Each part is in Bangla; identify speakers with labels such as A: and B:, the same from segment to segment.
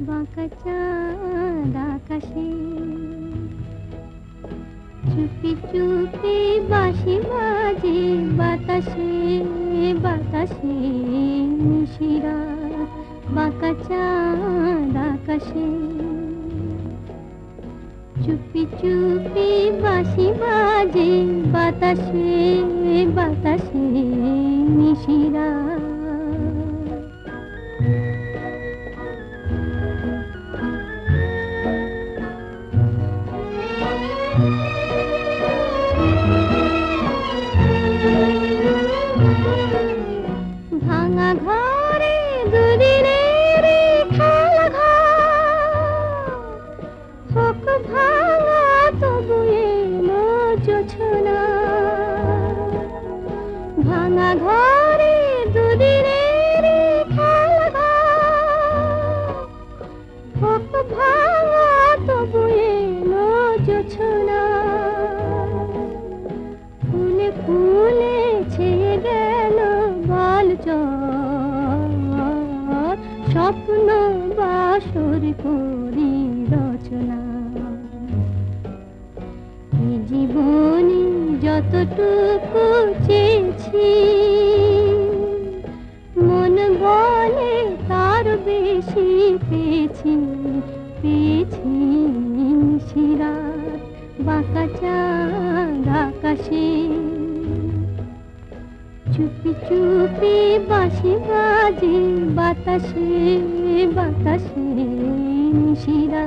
A: নিশিরাত বাঁকা চাঁদ আকাশে চুপি চুপি বাঁশি বাজে বাতাসে বাতাসে নিশিরাত বাঁকা চাঁদ আকাশে চুপি চুপি বাঁশি বাজে বাতাসে বাতাসে নিশিরা ঘরে দুদিনের খেলা হোক ভাঙা তবু এলো জোছনা। ফুলে ফুলে রচনা। জীবনে যতটুকু চেয়েছি। মন বলে তার বেশি পেয়েছি পেয়েছি শিরাত বাঁকা চাঁদ আকাশে। চুপি চুপি বাঁশি বাজে বাতাসে বাতাসে শিরা।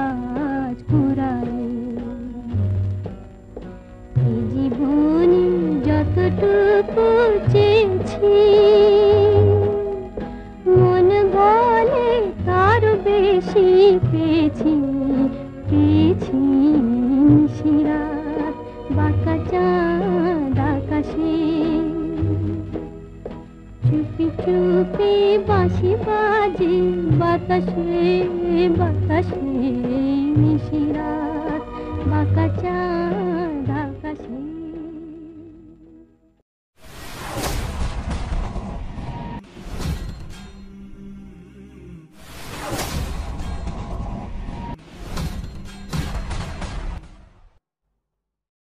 A: পেয়েছি পেয়েছি চুপি চুপি বাঁশি বাজে বাতাসে বাতাসে নিশিরাত বাঁকা